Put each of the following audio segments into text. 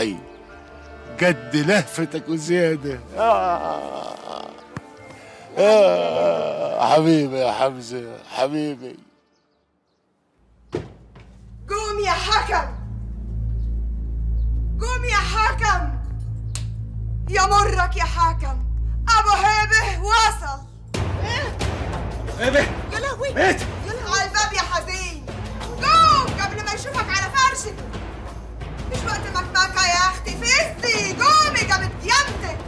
أيوه قد لهفتك وزيادة. آه. آه. حبيبي يا حمزة حبيبي. قوم يا حكم. قوم يا حكم. يا مرك يا حكم. أبو هيبة وصل هيبة. يا لهوي. مات على الباب يا حزين. قوم قبل ما يشوفك على فرشك. وقت مكمكة يا أختي. فزي قومي قبل قيامتك.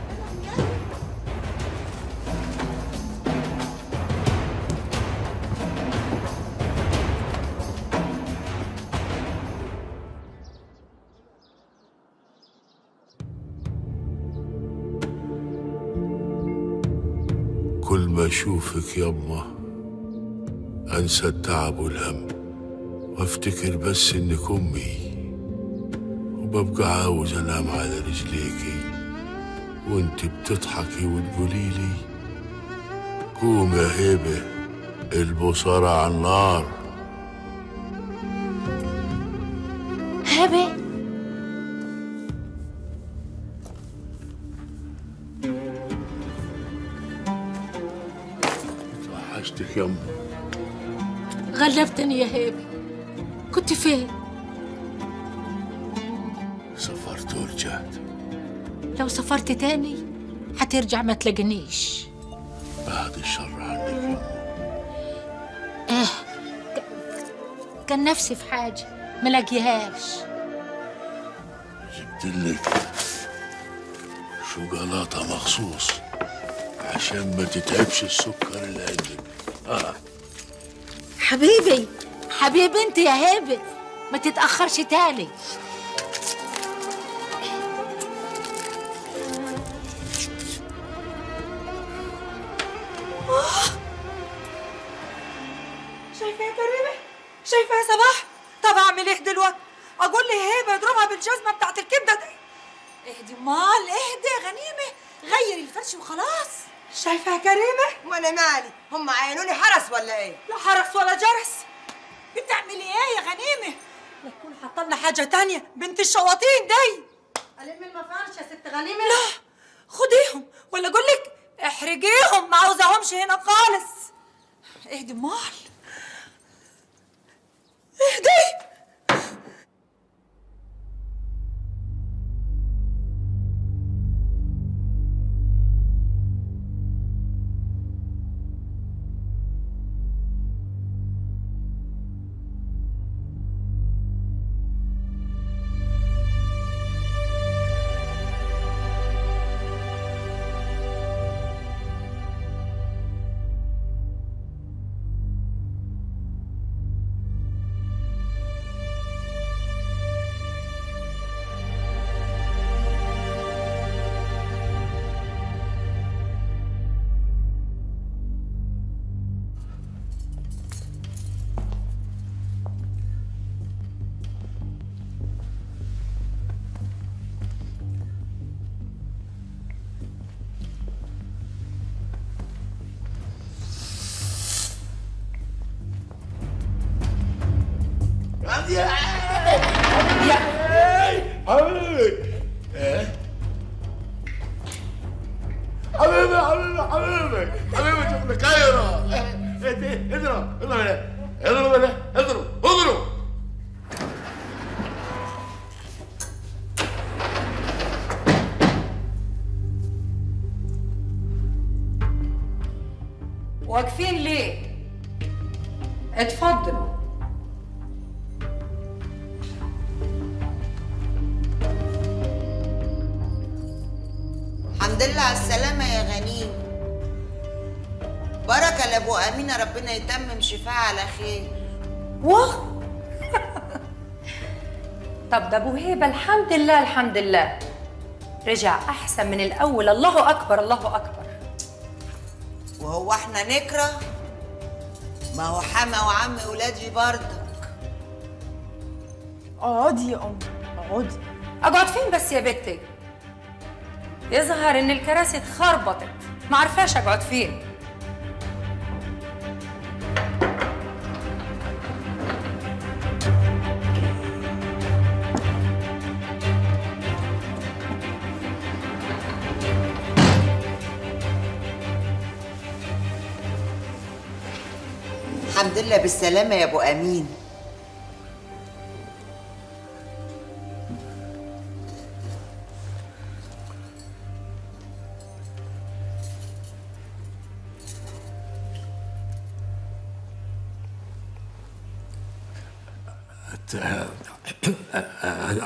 كل ما أشوفك يما أنسى التعب والهم وأفتكر بس إنك أمي. وببقى عاوز أنام على رجليكي وأنت بتضحكي وتقولي لي قوم يا هيبة البصارة على النار. هبه توحشتك يما غلبتني يا هبه كنت فين؟ سافرت ورجعت لو سافرت تاني هترجع ما تلاقينيش. بعد الشر عنك يما آه ك- كان نفسي في حاجة ما لاقيهاش. جبتلك شوكولاتة مخصوص عشان ما تتعبش السكر اللي عندك آه. حبيبي. حبيبي انت يا هبه ما تتأخرش تاني. الفرش وخلاص يا كريمة؟ وأنا مالي. هم عينوني حرس ولا إيه؟ لا حرس ولا جرس. بتعملي إيه يا غنيمة؟ لا تكون حاطه لنا حاجة تانية. بنت الشواطين دي. ألم المفارش يا ست غنيمة؟ لا. خديهم. ولا أقول لك احرجيهم ما عاوزاهمش هنا خالص. اهدي مال. اهدي. اضرب. اضرب اضرب اضرب اضرب. اضرب. واقفين ليه؟ اتفضلوا الحمد لله على السلامة يا غنيم بركة لأبو أمينة ربنا يتمم شفاها على خير. واه طب ده أبو هيبة الحمد لله الحمد لله. رجع أحسن من الأول. الله أكبر الله أكبر. وهو إحنا نكره؟ ما هو حما وعم ولادي برضك اقعدي يا أم اقعدي. أقعد فين بس يا بنتي؟ يظهر إن الكراسي اتخربطت. ما عرفاش أقعد فين. الحمد لله بالسلامة يا أبو أمين.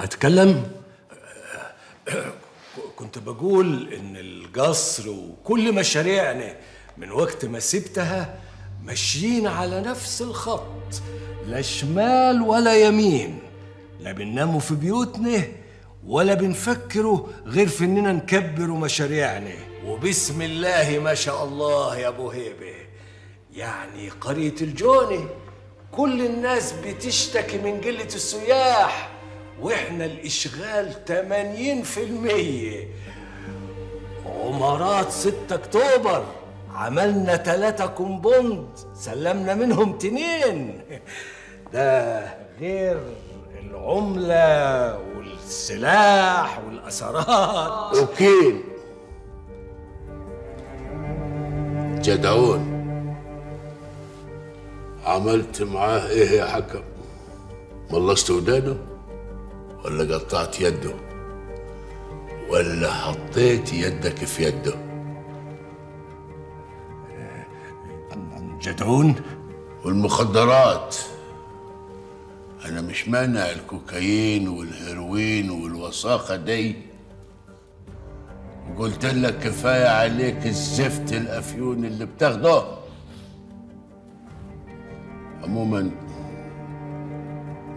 أتكلم؟ كنت بقول إن القصر وكل مشاريعنا من وقت ما سبتها ماشيين على نفس الخط لا شمال ولا يمين. لا بنناموا في بيوتنا ولا بنفكروا غير في إننا نكبروا مشاريعنا. وبسم الله ما شاء الله يا أبو هيبة. يعني قرية الجوني كل الناس بتشتكي من قلة السياح وإحنا الإشغال 80% عمارات 6 أكتوبر عملنا ثلاثة كومبوند سلمنا منهم تنين. ده غير العملة والسلاح والأسرات. وكيل. جدعون عملت معاه إيه يا حكم؟ ملصت ودانه ولا قطعت يده؟ ولا حطيت يدك في يده؟ جدعون والمخدرات. أنا مش مانع الكوكايين والهيروين والوساخة دي. وقلت لك كفاية عليك الزفت الأفيون اللي بتاخده. عموما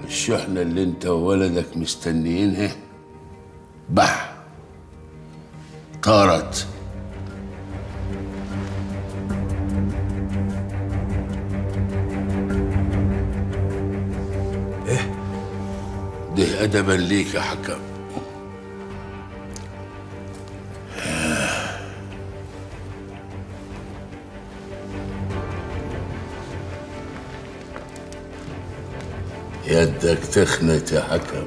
الشحنة اللي انت وولدك مستنيينها. بح. طارت. ده ادبا ليك يا حكم يدك تخنت يا حكم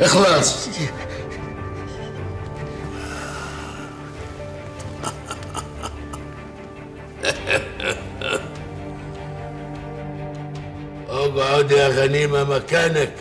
اخلص أقعد يا غنيمة مكانك.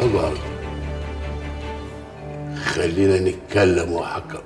أقعد. خلينا نتكلم وحكم